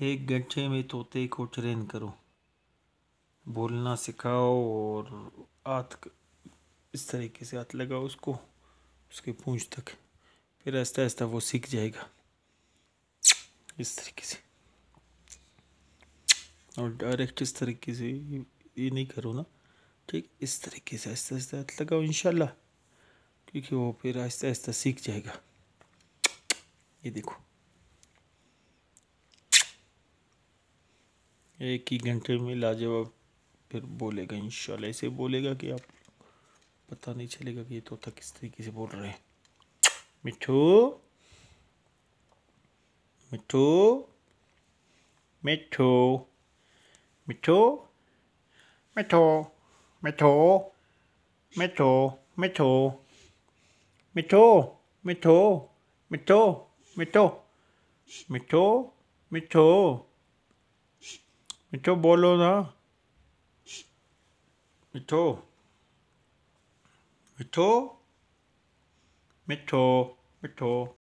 एक घंटे में तोते को ट्रेन करो। बोलना सिखाओ और हाथ इस तरीके से हाथ लगाओ उसको, उसके पूंछ तक। फिर आहिस्ता आहिस्ता वो सीख जाएगा। इस तरीके से। और डायरेक्ट इस तरीके से ये नहीं करो ना। ठीक? इस तरीके से आहिस्ता आहिस्ता हाथ लगाओ, इंशाल्लाह। क्योंकि वो फिर आहिस्ता आहिस्ता सीख जाएगा। ये देखो। एक ही घंटे में लाजवाब फिर बोलेगा इंशाल्लाह ऐसे बोलेगा कि आप पता नहीं चलेगा कि ये तोता किस तरीके से बोल रहे हैं मिठू मिठू मिठू मिठू मिठू मिठू मिठू मिठू मिठू मिठू मिठू मिठू मिठू मिठू मिठो बोलो ना। मिठो। मिठो? मिठो मिठो।